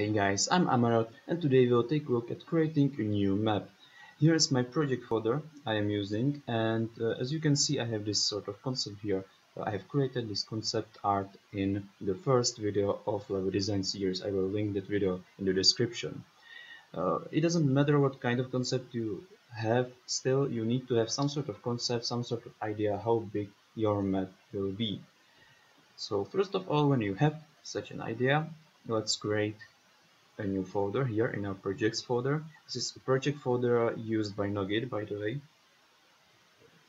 Hey guys, I'm Amaroth and today we'll take a look at creating a new map. Here is my project folder I am using and uh, as you can see I have this sort of concept here. Uh, I have created this concept art in the first video of Level Design series. I will link that video in the description. Uh, it doesn't matter what kind of concept you have, still you need to have some sort of concept, some sort of idea how big your map will be. So first of all, when you have such an idea, let's create a new folder here in our projects folder. This is a project folder used by Noggit, by the way.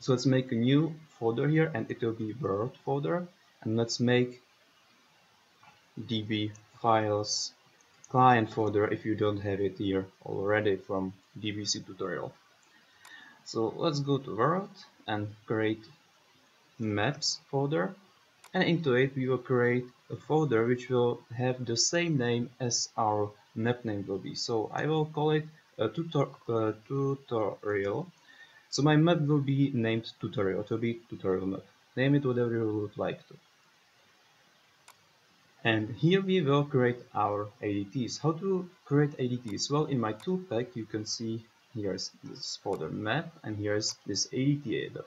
So let's make a new folder here and it will be world folder and let's make db files client folder if you don't have it here already from dbc tutorial. So let's go to world and create maps folder and into it we will create a folder which will have the same name as our map name will be. So I will call it a tutor uh, tutorial. So my map will be named tutorial. It will be tutorial map. Name it whatever you would like to. And here we will create our ADTs. How to create ADTs? Well, in my tool pack, you can see here's this folder map and here's this ADT editor.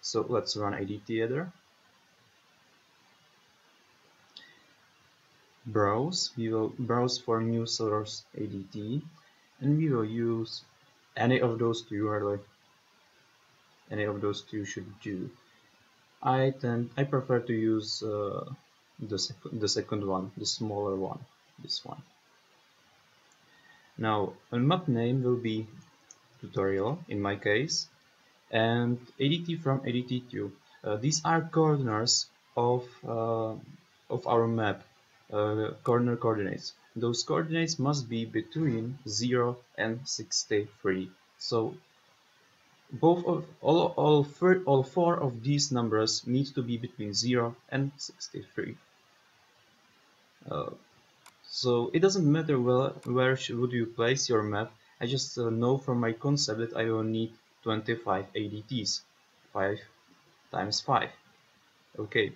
So let's run ADT editor. Browse. We will browse for new source ADT and we will use any of those two really any of those two should do. I tend I prefer to use uh, the, sec the second one the smaller one this one. Now a map name will be tutorial in my case and ADT from ADT2 uh, these are corners of uh, of our map uh, corner coordinates. Those coordinates must be between 0 and 63. So both of all all, four, all four of these numbers need to be between 0 and 63. Uh, so it doesn't matter well, where should you place your map. I just uh, know from my concept that I will need 25 ADTs. 5 times 5. Okay,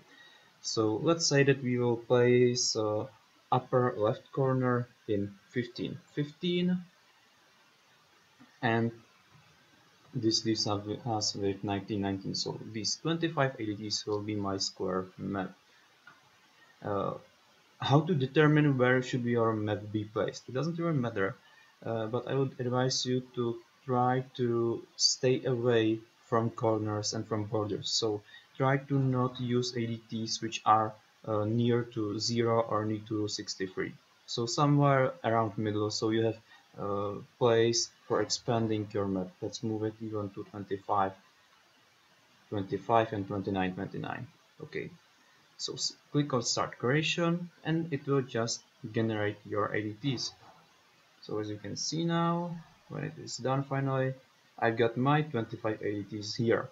so let's say that we will place uh, upper left corner in 15 15 and this leaves us with 1919 so these 25 ADTs will be my square map. Uh, how to determine where should your map be placed? It doesn't really matter. Uh, but I would advise you to try to stay away from corners and from borders. So try to not use ADTs which are uh, near to 0 or near to 63 so somewhere around middle so you have uh, place for expanding your map. Let's move it even to 25 25 and 29 29 okay. So click on start creation and it will just generate your ADTs so as you can see now when it is done finally I've got my 25 ADTs here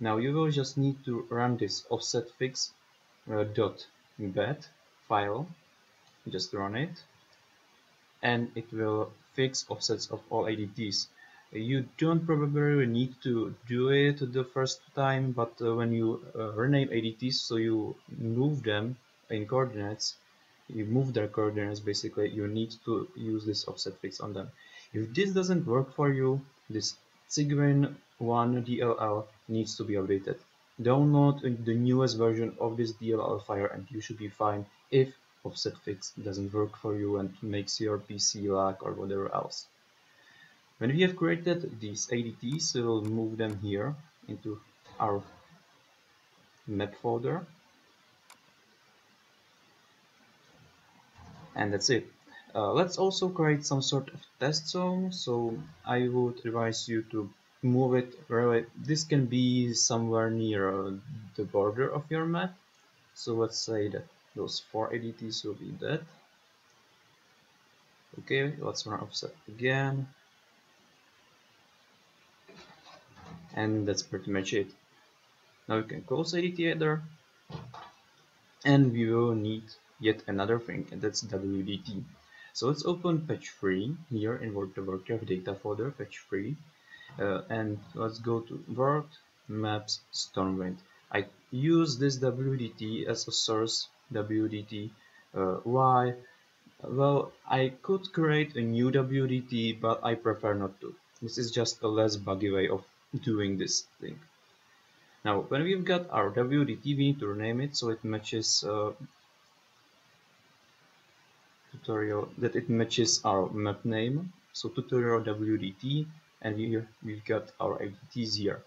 now you will just need to run this offset fix uh, dot embed file. Just run it and it will fix offsets of all ADTs. You don't probably need to do it the first time, but uh, when you uh, rename ADTs, so you move them in coordinates, you move their coordinates basically, you need to use this offset fix on them. If this doesn't work for you, this Cygwin 1 DLL needs to be updated. Download the newest version of this DLL file and you should be fine if offset fix doesn't work for you and makes your PC lag or whatever else. When we have created these ADTs, we'll move them here into our map folder. And that's it. Uh, let's also create some sort of test zone. So I would advise you to move it really this can be somewhere near uh, the border of your map. So let's say that those four ADTs will be that okay let's run offset again. And that's pretty much it. Now we can close ADT editor. And we will need yet another thing and that's WDT so let's open patch 3 here in World of Warcraft data folder patch 3 uh, and let's go to world maps stormwind I use this WDT as a source WDT uh, why Well, I could create a new WDT, but I prefer not to. This is just a less buggy way of doing this thing. Now, when we've got our WDT, we need to rename it so it matches uh, tutorial that it matches our map name. So tutorial WDT, and here we've got our ADTs here.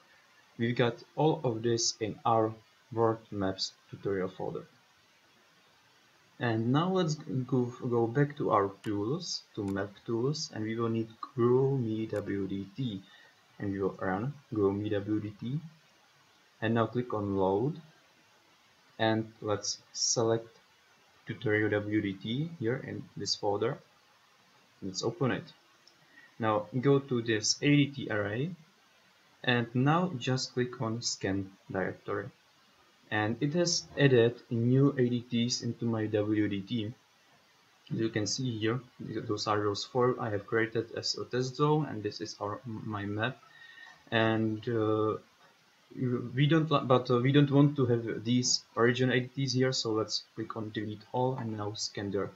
We've got all of this in our World Maps tutorial folder. And now let's go, go back to our tools, to map tools, and we will need grow me WDT. And we will run grow me WDT. And now click on load. And let's select tutorial WDT here in this folder. Let's open it. Now go to this ADT array and now just click on scan directory and it has added new ADTs into my WDT. As you can see here, those are those four I have created as a test zone, and this is our my map. And uh, we don't, but uh, we don't want to have these origin ADTs here, so let's click on delete all, and now scan there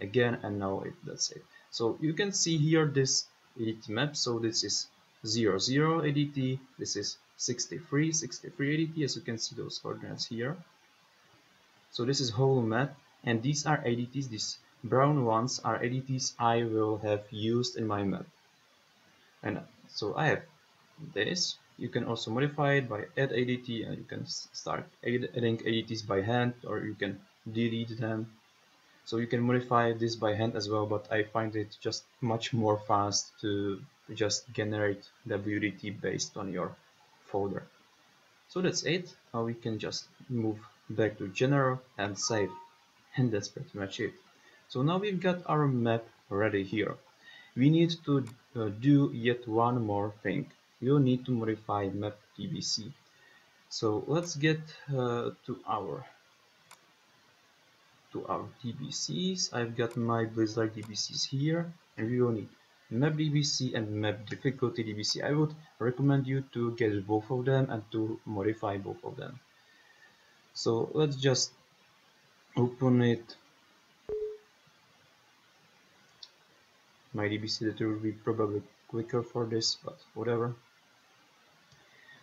again, and now it, that's it. So you can see here this ADT map. So this is 0, 0 ADT, this is 63, 63 ADT, as you can see those coordinates here. So this is whole map, and these are ADTs, these brown ones are ADTs I will have used in my map. And so I have this, you can also modify it by add ADT, and you can start adding ADTs by hand, or you can delete them. So you can modify this by hand as well, but I find it just much more fast to just generate the WDT based on your folder. So that's it. Now we can just move back to general and save. And that's pretty much it. So now we've got our map ready here. We need to uh, do yet one more thing. We'll need to modify map DBC. So let's get uh, to our to our DBCs. I've got my Blizzard DBCs here and we will need map DBC and map difficulty DBC. I would recommend you to get both of them and to modify both of them. So let's just open it. My DBC editor will be probably quicker for this, but whatever.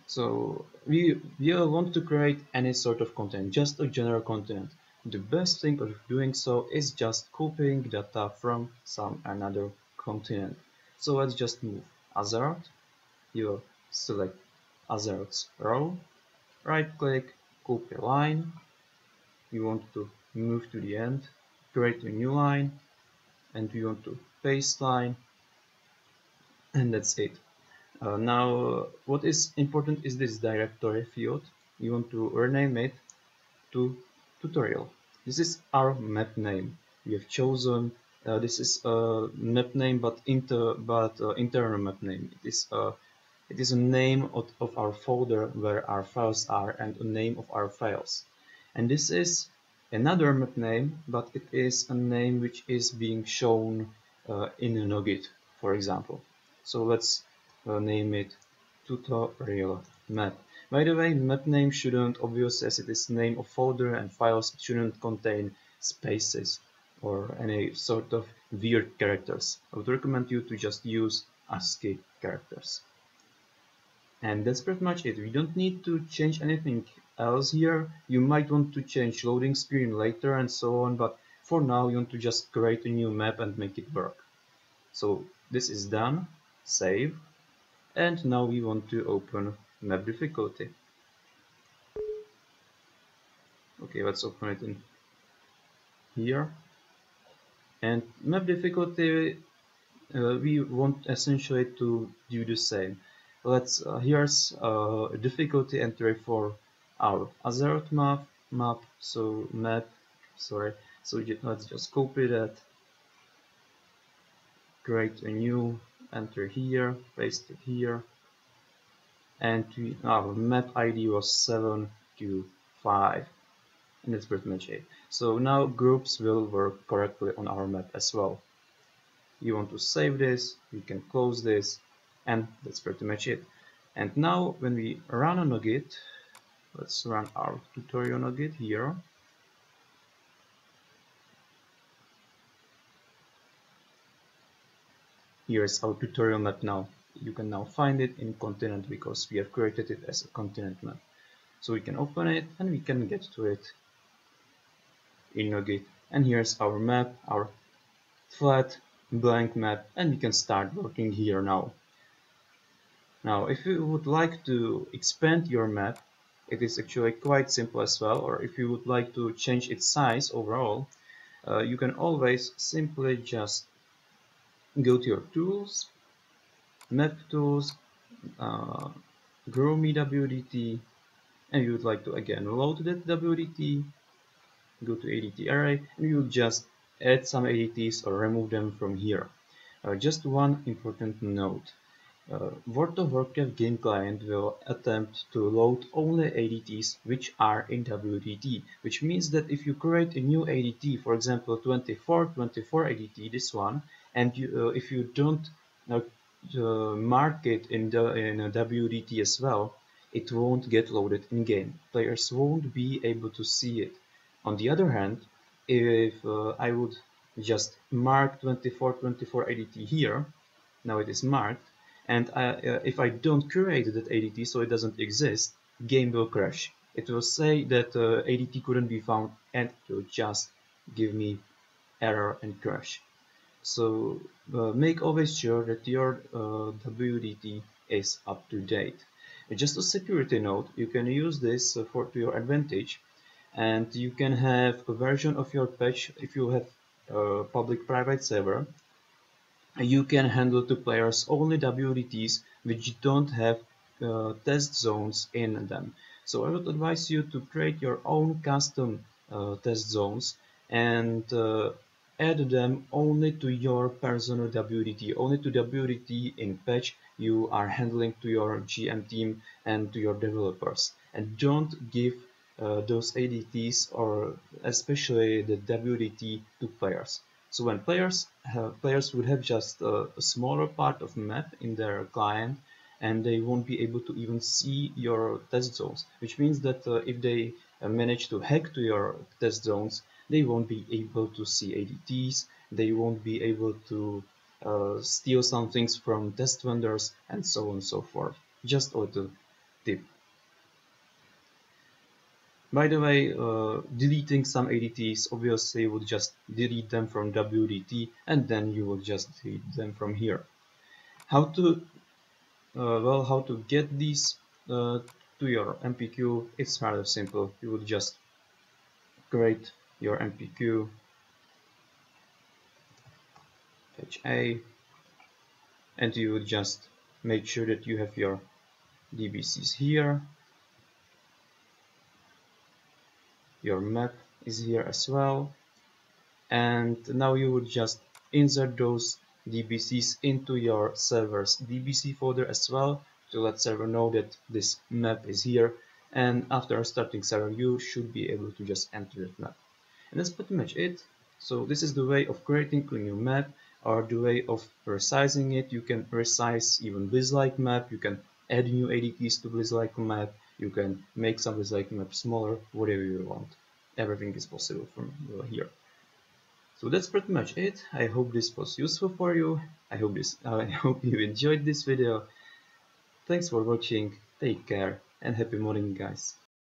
So we, we want to create any sort of content, just a general content. The best thing of doing so is just copying data from some another continent. So let's just move Azeroth. You select Azeroth's row, right click, copy line. You want to move to the end, create a new line, and we want to paste line, and that's it. Uh, now, what is important is this directory field. You want to rename it to tutorial. This is our map name. We have chosen uh, this is a map name, but inter but uh, internal map name. It is a it is a name of, of our folder where our files are and a name of our files. And this is another map name, but it is a name which is being shown uh, in a Noggit, for example. So let's uh, name it tutorial map. By the way, map name shouldn't, obvious as it is name of folder and files, shouldn't contain spaces or any sort of weird characters. I would recommend you to just use ASCII characters. And that's pretty much it. We don't need to change anything else here. You might want to change loading screen later and so on, but for now you want to just create a new map and make it work. So this is done, save, and now we want to open map difficulty. Okay, let's open it in here. And map difficulty uh, we want essentially to do the same. Let's uh, here's a difficulty entry for our Azeroth map map so map sorry. So let's just copy that. Create a new entry here paste it here and we, our map ID was 7 to 5 and it's pretty much it. So now groups will work correctly on our map as well. You want to save this, you can close this, and that's pretty much it. And now when we run a Noggit, let's run our tutorial Noggit here. here's our tutorial map now you can now find it in continent because we have created it as a continent map. So we can open it and we can get to it in Noggit and here's our map our flat blank map and we can start working here now. Now if you would like to expand your map it is actually quite simple as well or if you would like to change its size overall uh, you can always simply just go to your tools map tools uh, grow me WDT and you would like to again load that WDT go to ADT array and you just add some ADTs or remove them from here. Uh, just one important note. Uh, World of Warcraft game client will attempt to load only ADTs which are in WDT, which means that if you create a new ADT, for example 24, 24 ADT, this one, and you, uh, if you don't uh, uh mark it in, the, in a WDT as well, it won't get loaded in game. Players won't be able to see it. On the other hand, if uh, I would just mark 24, 24 ADT here, now it is marked, and I, uh, if I don't create that ADT so it doesn't exist, game will crash. It will say that uh, ADT couldn't be found and it will just give me error and crash. So uh, make always sure that your uh, WDT is up to date. Just a security note, you can use this uh, for to your advantage and you can have a version of your patch if you have a public private server you can handle to players only WDTs which don't have uh, test zones in them. So I would advise you to create your own custom uh, test zones and uh, add them only to your personal WDT, only to WDT in patch you are handling to your GM team and to your developers. And don't give uh, those ADTs or especially the WDT to players. So when players have, players would have just a, a smaller part of map in their client and they won't be able to even see your test zones, which means that uh, if they uh, manage to hack to your test zones, they won't be able to see ADTs, they won't be able to uh, steal some things from test vendors and so on and so forth. Just a little tip. By the way, uh, deleting some ADTs obviously would just delete them from WDT and then you will just delete them from here. How to, uh, well, how to get these uh, to your MPQ, it's rather simple. You would just create your MPQ, HA and you would just make sure that you have your DBCs here. Your map is here as well. And now you would just insert those DBCs into your server's DBC folder as well to let server know that this map is here. And after starting server you should be able to just enter that map and that's pretty much it. So this is the way of creating a new map or the way of resizing it. You can resize even BlizzLike map. You can add new ADTs to BlizzLike map. You can make something like map smaller whatever you want. Everything is possible from here. So that's pretty much it. I hope this was useful for you. I hope this i hope you enjoyed this video. Thanks for watching. Take care and happy morning guys